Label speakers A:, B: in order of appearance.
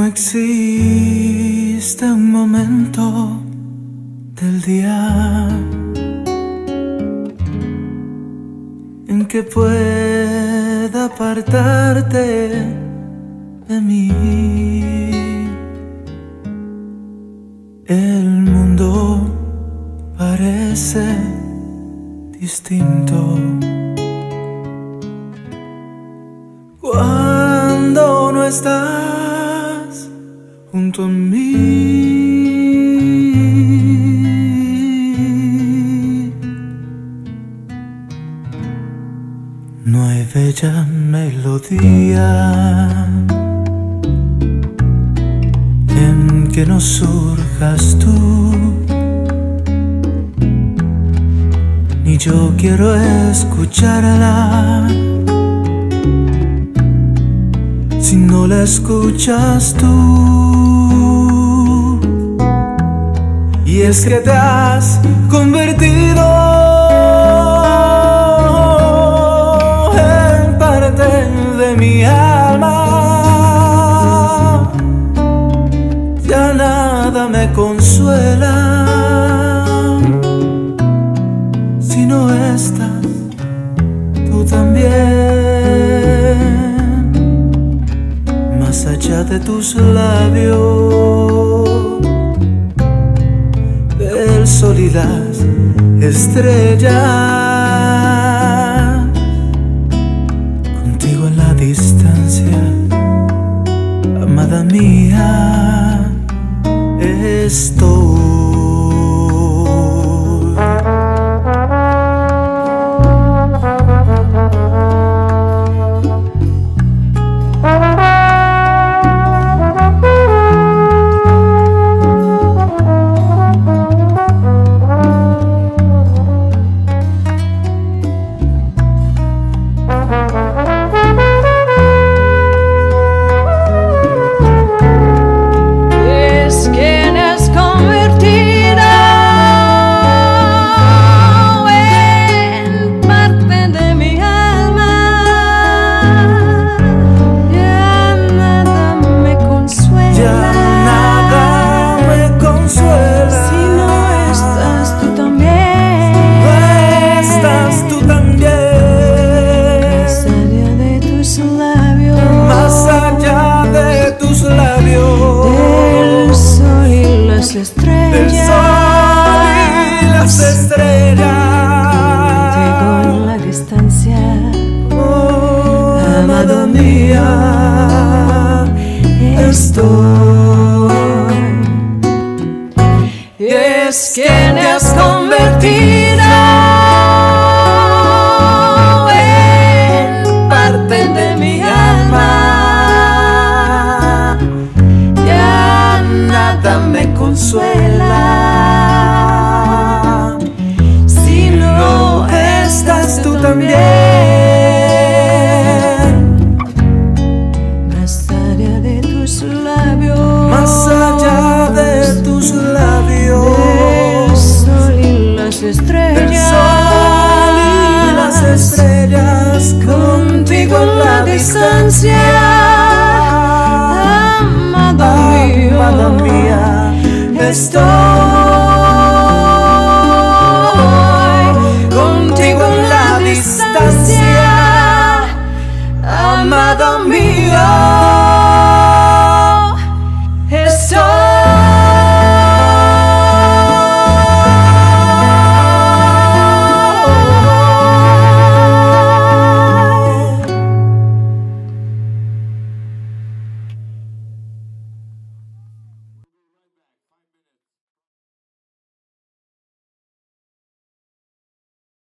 A: No existe un momento del día en que pueda apartarte de mí. El mundo parece distinto. Cuando no estás junto a mí. No hay bella melodía en que no surjas tú. Ni yo quiero escucharla si no la escuchas tú. Es que te has convertido en parte de mi alma. Ya nada me consuela si no estás tú también más allá de tus labios, estrellas, contigo en la distancia, amada mía, estoy. Amada mía, estoy.
B: Y es que te has convertido estrellas.
A: Las
B: estrellas, contigo en
A: la
B: distancia.
A: Amada, amada mía, estoy
B: contigo en la distancia. Amada mía.